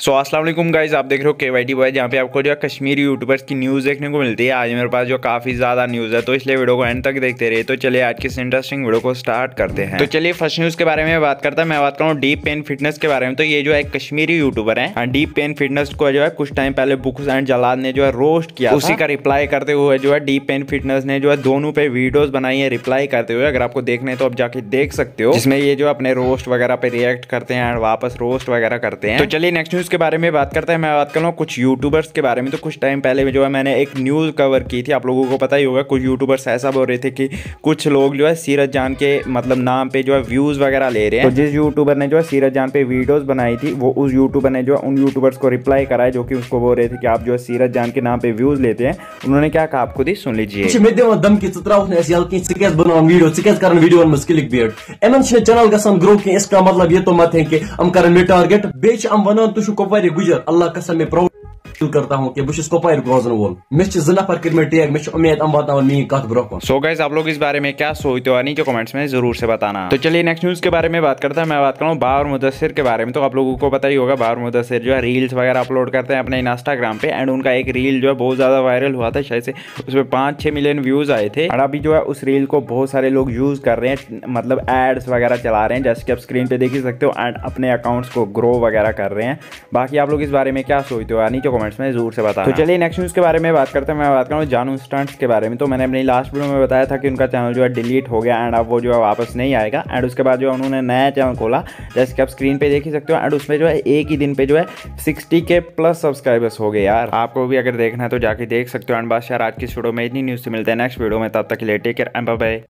सो Aslam guys आप देख रहे हो के वाई टी बॉय जहाँ पे आपको जो है कश्मीरी यूट्यूबर्स की न्यूज़ देखने को मिलती है। आज मेरे पास जो काफ़ी ज़्यादा न्यूज़ है तो इसलिए वीडियो को एंड तक देखते रहे तो चलिए आज की इस इंटरेस्टिंग वीडियो को स्टार्ट करते हैं। तो चलिए फ़र्स्ट न्यूज़ के बारे में बात करता है। मैं बात करूँ डीप पेन फिटनेस के बारे में। तो ये जो है कश्मीरी यूट्यूबर है। डीप पेन फिटनेस को जो है कुछ टाइम पहले बुक्स एंड जलाद ने जो है रोस्ट किया उसी का रिप्लाई करते हुए जो है डीप पेन फिटनेस ने जो है दोनों पे वीडियोज़ बनाई है रिप्लाई करते हुए। अगर आपको देखने तो आप जाके देख सकते हो। जिसमें ये जो अपने रोस्ट वगैरह पे रिएक्ट करते हैं एंड वापस रोस्ट वगैरह करते हैं। तो चलिए नेक्स्ट न्यूज़ के बारे में बात करते हैं मैं बात कर रहा हूँ कुछ यूट्यूबर्स के बारे में। तो कुछ टाइम पहले जो है मैंने एक न्यूज़ कवर की थी आप लोगों को पता ही होगा कुछ यूट्यूबर्स ऐसा बोल रहे थे कि कुछ लोग जो है सीरत जान के मतलब नाम पे जो है व्यूज़ वगैरह ले रहे हैं। तो जिस यूट्यूबर ने जो है सीरत जान पे वीडियोज़ बनाई थी वो उस यूट्यूबर ने जो है उन यूट्यूबर्स को रिप्लाई करा है जो कि उसको बोल रहे थे कि आप जो है सीरत जान के नाम पे व्यूज़ लेते हैं। उन्होंने क्या कहा आप खुद ही सुन लीजिए मतलब ये तो मत है कि हम कर टारगेट बेच हम वन तुम ko bari gujar Allah ka sami करता हूँ कि बहुत कपार रोजन वोल मे नफर कर टैग मे उम्मीद अम वात मी कत ब्रो सो गाइस आप लोग इस बारे में क्या सोचते हो? नीचे कमेंट्स में ज़रूर से बताना। तो चलिए नेक्स्ट न्यूज़ के बारे में बात करते हैं। मैं बात करूँ बाबर मुदसर के बारे में। तो आप लोगों को पता ही होगा बाबर मुदसर जो है रील्स वगैरह अपलोड करते हैं अपने इंस्टाग्राम पे। एंड उनका एक रील जो है बहुत ज़्यादा वायरल हुआ था, शायद से उसमें पाँच छह मिलियन व्यूज़ आए थे। और अभी जो है उस रील को बहुत सारे लोग यूज़ कर रहे हैं मतलब एड्स वगैरह चला रहे हैं, जैसे कि आप स्क्रीन पे देख ही सकते हो। एंड अपने अकाउंट्स को ग्रो वगैरह कर रहे हैं। बाकी आप लोग इस बारे में क्या सोचते हो? नीचे कमेंट्स में ज़रूर से बता तो चलिए नेक्स्ट न्यूज़ के बारे में बात करते हैं, मैं बात करूँ जानू स्टंट्स के बारे में। तो मैंने अपनी लास्ट वीडियो में बताया था कि उनका चैनल जो है डिलीट हो गया एंड अब वो जो है वापस नहीं आएगा। एंड उसके बाद जो है उन्होंने नया चैनल खोला, जैसे कि आप स्क्रीन पर देख ही सकते हो। एंड उसमें जो है एक ही दिन पे जो है सिक्सटी के प्लस सब्सक्राइबर्स हो गए यार। आपको भी अगर देखना है तो जाके देख सकते हो। एंड यार, आज की वीडियो में इतनी न्यूज़ से मिलते हैं नेक्स्ट वीडियो में। तब तक के लिए केयर एंड बाय